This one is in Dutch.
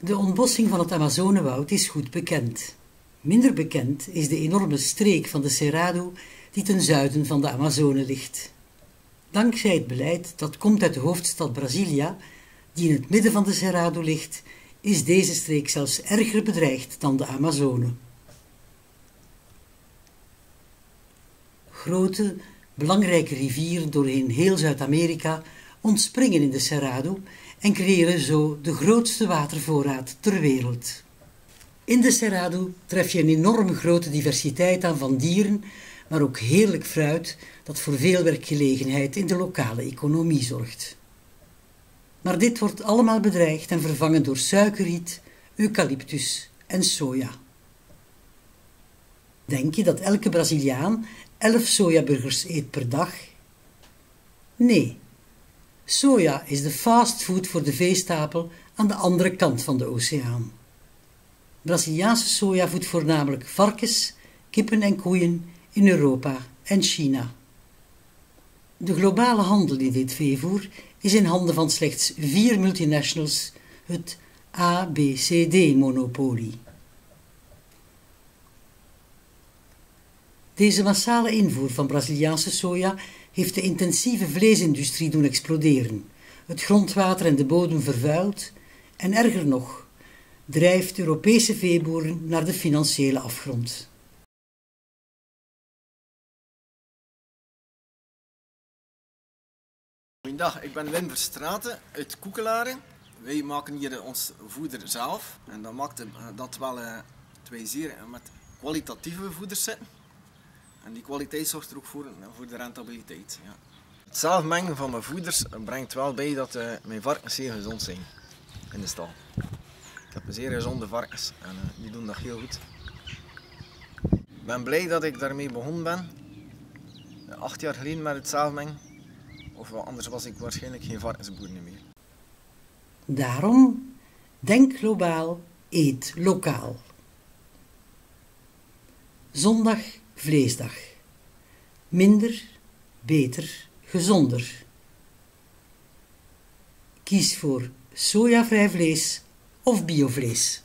De ontbossing van het Amazonewoud is goed bekend. Minder bekend is de enorme streek van de Cerrado die ten zuiden van de Amazone ligt. Dankzij het beleid dat komt uit de hoofdstad Brasilia, die in het midden van de Cerrado ligt, is deze streek zelfs erger bedreigd dan de Amazone. Grote, belangrijke rivieren doorheen heel Zuid-Amerika ontspringen in de Cerrado en creëren zo de grootste watervoorraad ter wereld. In de Cerrado tref je een enorm grote diversiteit aan van dieren, maar ook heerlijk fruit dat voor veel werkgelegenheid in de lokale economie zorgt. Maar dit wordt allemaal bedreigd en vervangen door suikerriet, eucalyptus en soja. Denk je dat elke Braziliaan 11 sojaburgers eet per dag? Nee. Soja is de fastfood voor de veestapel aan de andere kant van de oceaan. Braziliaanse soja voedt voornamelijk varkens, kippen en koeien in Europa en China. De globale handel in dit veevoer is in handen van slechts vier multinationals, het ABCD-monopolie. Deze massale invoer van Braziliaanse soja heeft de intensieve vleesindustrie doen exploderen, het grondwater en de bodem vervuild en erger nog, drijft Europese veeboeren naar de financiële afgrond. Goedendag, ik ben Wim Verstraten uit Koekelaren. Wij maken hier ons voeder zelf en dat maakt dat wel uh, twee zeer met kwalitatieve voeders zitten. En die kwaliteit zorgt er ook voor, voor de rentabiliteit. Ja. Het zelfmengen van mijn voeders brengt wel bij dat uh, mijn varkens zeer gezond zijn in de stal. Ik heb zeer gezonde varkens en uh, die doen dat heel goed. Ik ben blij dat ik daarmee begonnen ben. Acht jaar geleden met het zelfmengen. Of anders was ik waarschijnlijk geen varkensboer meer. Daarom, denk globaal, eet lokaal. Zondag vleesdag. Minder, beter, gezonder. Kies voor sojavrij vlees of biovlees.